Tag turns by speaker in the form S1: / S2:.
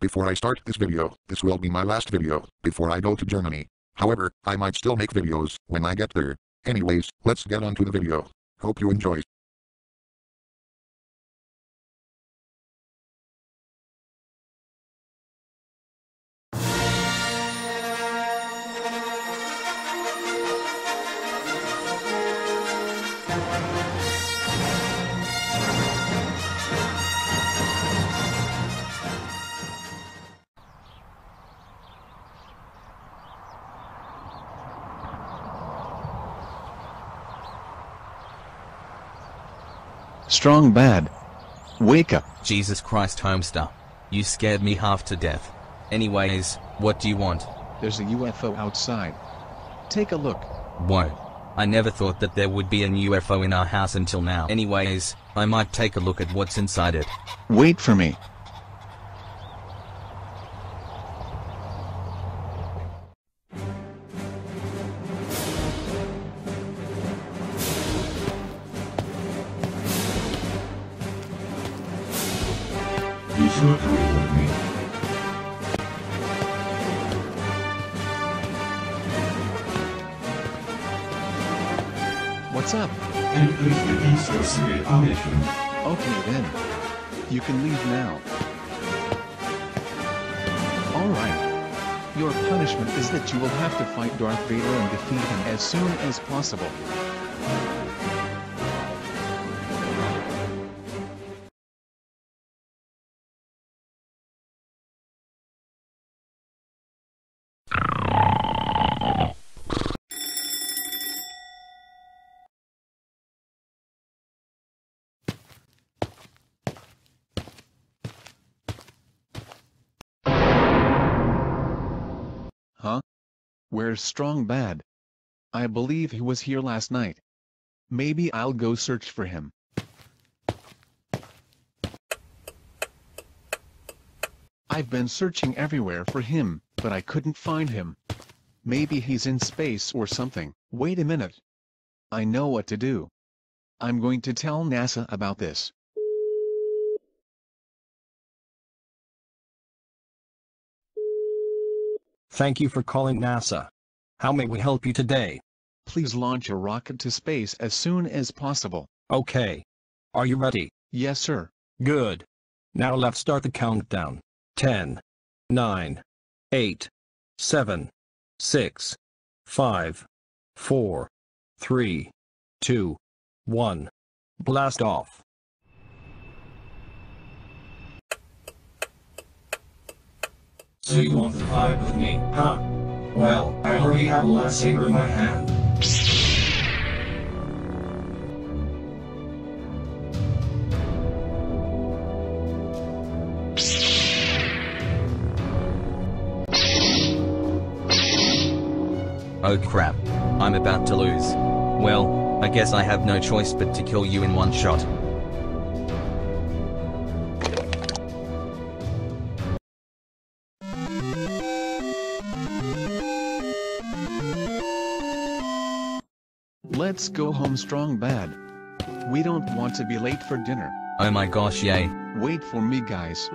S1: Before I start this video, this will be my last video, before I go to Germany. However, I might still make videos, when I get there. Anyways, let's get on to the video. Hope you enjoy.
S2: Strong bad. Wake up.
S3: Jesus Christ Homestar. You scared me half to death. Anyways, what do you want?
S2: There's a UFO outside. Take a look.
S3: Whoa. I never thought that there would be an UFO in our house until now. Anyways, I might take a look at what's inside it.
S2: Wait for me.
S4: Sure to report me.
S2: What's up?
S4: Permission?
S2: Okay then. You can leave now. Alright. Your punishment is that you will have to fight Darth Vader and defeat him as soon as possible. Where's Strong Bad? I believe he was here last night. Maybe I'll go search for him. I've been searching everywhere for him, but I couldn't find him. Maybe he's in space or something. Wait a minute. I know what to do. I'm going to tell NASA about this.
S5: Thank you for calling NASA. How may we help you today?
S2: Please launch a rocket to space as soon as possible.
S5: Okay. Are you ready?
S2: Yes, sir.
S5: Good. Now let's start the countdown. 10, 9, 8, 7, 6, 5, 4, 3, 2, 1. Blast off.
S4: So you want to fight with me, huh? Well, I already have a lightsaber in my hand.
S3: Oh crap. I'm about to lose. Well, I guess I have no choice but to kill you in one shot.
S2: Let's go home strong bad. We don't want to be late for dinner.
S3: Oh my gosh yay.
S2: Wait for me guys.